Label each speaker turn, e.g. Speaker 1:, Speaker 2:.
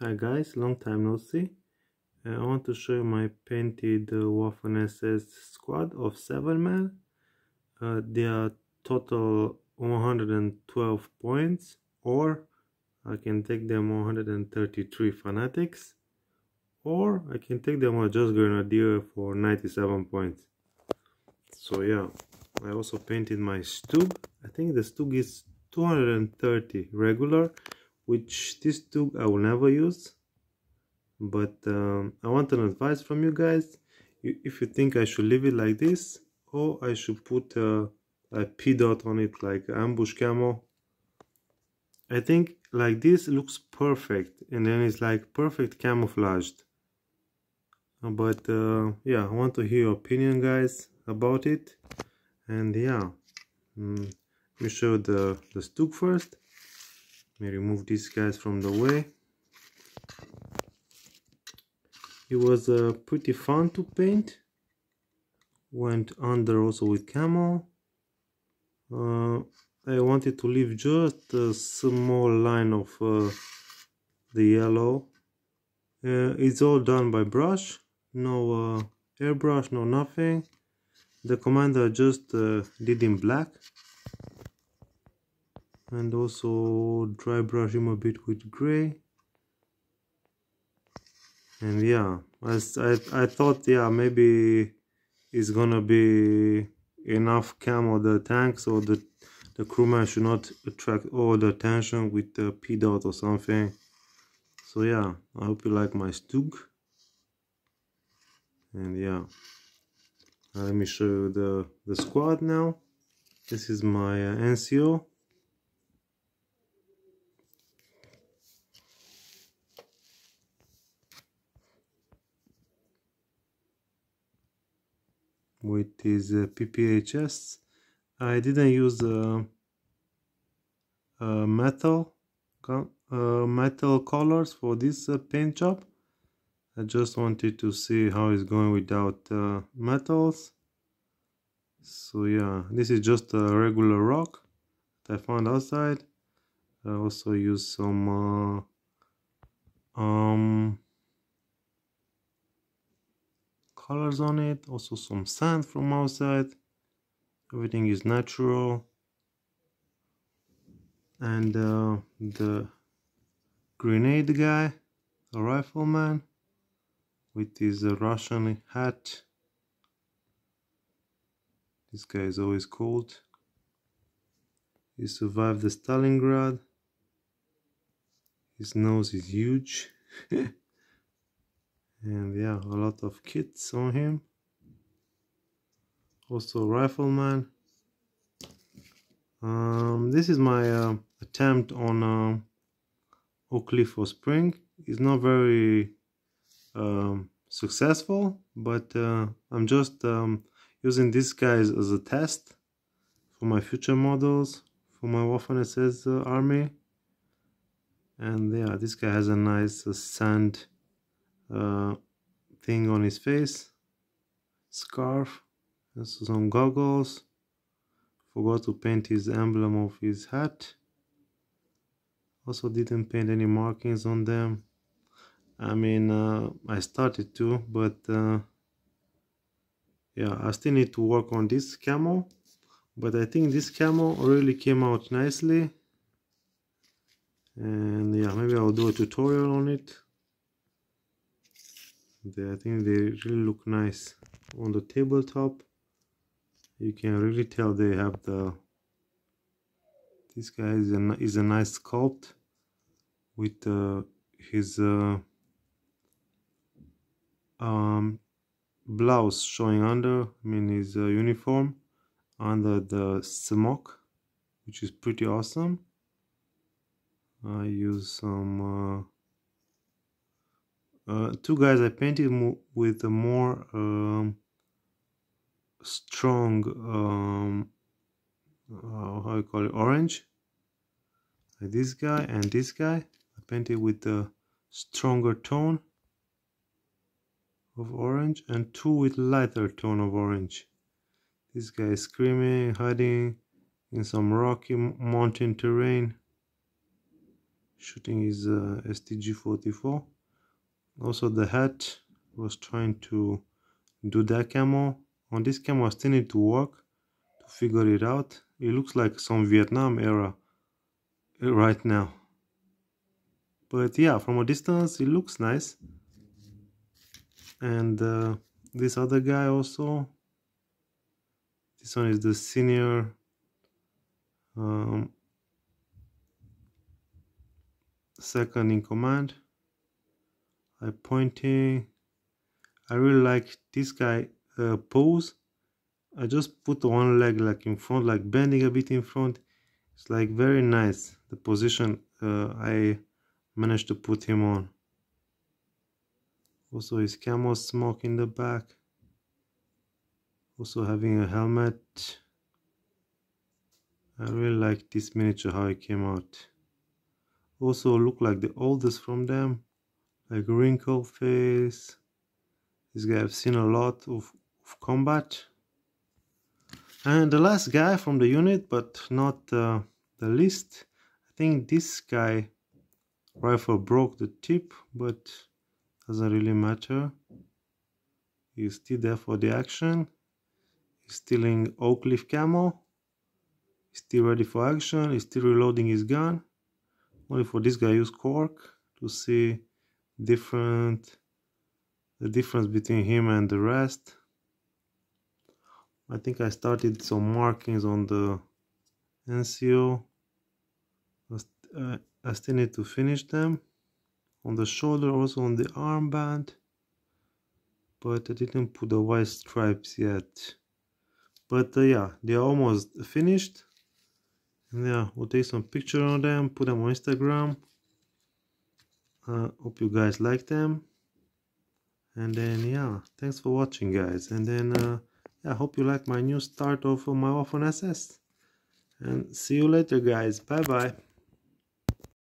Speaker 1: Hi guys, long time no see. Uh, I want to show you my painted uh, Waffen SS squad of 7 men. Uh, they are total 112 points or I can take them 133 fanatics or I can take them a just grenadier for 97 points. So yeah, I also painted my Stug. I think the Stug is 230 regular which this tool I will never use. But um, I want an advice from you guys. If you think I should leave it like this or I should put uh, a pea dot on it like ambush camo. I think like this looks perfect and then it's like perfect camouflaged. But uh, yeah I want to hear your opinion guys about it. And yeah mm, me show the the Stug first me remove these guys from the way. It was uh, pretty fun to paint. Went under also with camo uh, I wanted to leave just a small line of uh, the yellow. Uh, it's all done by brush. No uh, airbrush no nothing. The commander just uh, did in black and also dry brush him a bit with gray. And yeah I, I thought yeah maybe it's gonna be enough camo the tank so the the crewman should not attract all the attention with the pea dot or something. So yeah I hope you like my Stug. And yeah let me show you the the squad now. This is my uh, NCO with his uh, PPSh. I didn't use uh, uh, metal uh, metal colors for this uh, paint job. I just wanted to see how it's going without uh, metals. So yeah, this is just a regular rock that I found outside. I also use some colors on it also some sand from outside. Everything is natural. And uh, the grenade guy a rifleman with his uh, Russian hat. This guy is always cold. He survived the Stalingrad. His nose is huge and yeah a lot of kits on him. Also rifleman. Um, this is my uh, attempt on uh, oak leaf for spring. It's not very um, successful but uh, I'm just um, using these guys as a test for my future models for my Waffen SS uh, army. And yeah this guy has a nice uh, sand uh, thing on his face scarf some goggles forgot to paint his emblem of his hat. Also didn't paint any markings on them. I mean uh, I started to but uh, yeah I still need to work on this camo but I think this camo really came out nicely. And yeah maybe I'll do a tutorial on it they, I think they really look nice. On the tabletop you can really tell they have the this guy is a, is a nice sculpt with uh, his uh, um, blouse showing under I mean his uh, uniform under the smock which is pretty awesome. I use some uh, two guys I painted with a more um, strong um, uh, how you call it orange. Like this guy and this guy. I painted with a stronger tone of orange and two with lighter tone of orange. This guy is screaming hiding in some rocky mountain terrain. Shooting his uh, STG-44 also the hat was trying to do that camo. On this camo I still need to work to figure it out. It looks like some Vietnam era right now. But yeah from a distance it looks nice. And uh, this other guy also this one is the senior um, second in command I pointing. I really like this guy uh, pose. I just put one leg like in front like bending a bit in front. It's like very nice the position uh, I managed to put him on. Also his camo smoke in the back. Also having a helmet. I really like this miniature how it came out. Also look like the oldest from them like wrinkle face this guy I've seen a lot of, of combat. And the last guy from the unit but not uh, the least. I think this guy rifle broke the tip but doesn't really matter. He's still there for the action. He's still in oak leaf camo. He's still ready for action. He's still reloading his gun. Only for this guy use cork to see different the difference between him and the rest. I think I started some markings on the NCO uh, I still need to finish them. On the shoulder also on the armband. But I didn't put the white stripes yet. But uh, yeah they're almost finished. And yeah we'll take some picture on them put them on Instagram uh, hope you guys like them. And then yeah thanks for watching guys. And then uh, yeah, I hope you like my new start of my Waffen SS and see you later guys. Bye bye